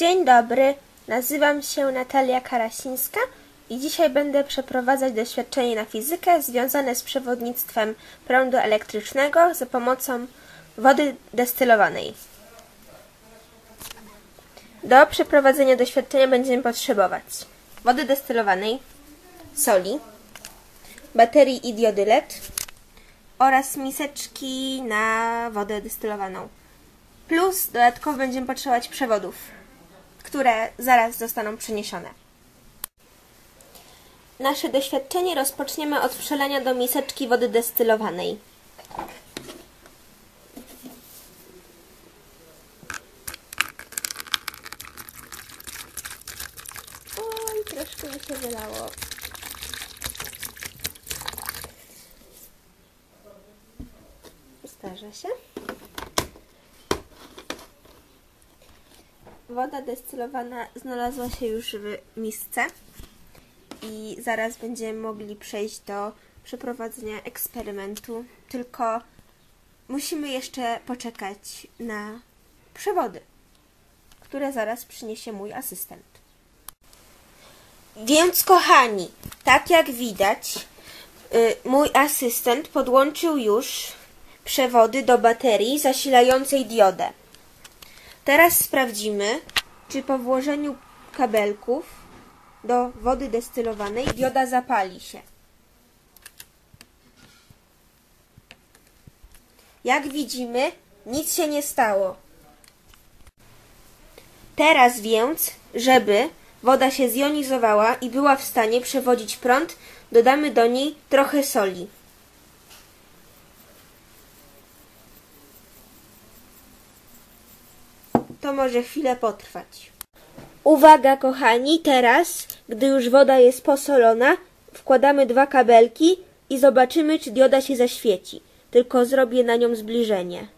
Dzień dobry, nazywam się Natalia Karasińska i dzisiaj będę przeprowadzać doświadczenie na fizykę związane z przewodnictwem prądu elektrycznego za pomocą wody destylowanej. Do przeprowadzenia doświadczenia będziemy potrzebować wody destylowanej, soli, baterii i diody LED oraz miseczki na wodę destylowaną. Plus dodatkowo będziemy potrzebować przewodów, które zaraz zostaną przeniesione. Nasze doświadczenie rozpoczniemy od przelania do miseczki wody destylowanej. Oj, troszkę mi się wylało. Zdarza się. Woda destylowana znalazła się już w misce i zaraz będziemy mogli przejść do przeprowadzenia eksperymentu. Tylko musimy jeszcze poczekać na przewody, które zaraz przyniesie mój asystent. Więc kochani, tak jak widać, y, mój asystent podłączył już przewody do baterii zasilającej diodę. Teraz sprawdzimy, czy po włożeniu kabelków do wody destylowanej dioda zapali się. Jak widzimy, nic się nie stało. Teraz więc, żeby woda się zjonizowała i była w stanie przewodzić prąd, dodamy do niej trochę soli. To może chwilę potrwać. Uwaga, kochani, teraz, gdy już woda jest posolona, wkładamy dwa kabelki i zobaczymy, czy dioda się zaświeci. Tylko zrobię na nią zbliżenie.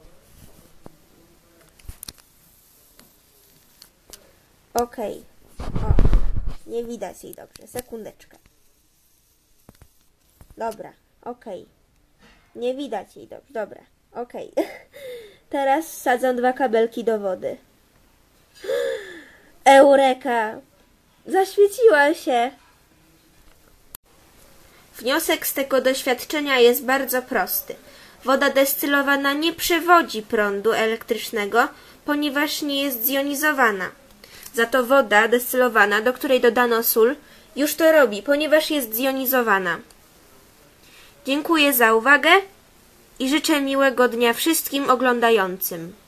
Okej. O, nie widać jej dobrze. Sekundeczkę. Dobra, okej. Nie widać jej dobrze. Dobra, okej. Teraz wsadzam dwa kabelki do wody. Eureka! Zaświeciła się! Wniosek z tego doświadczenia jest bardzo prosty. Woda destylowana nie przewodzi prądu elektrycznego, ponieważ nie jest zjonizowana. Za to woda destylowana, do której dodano sól, już to robi, ponieważ jest zjonizowana. Dziękuję za uwagę i życzę miłego dnia wszystkim oglądającym.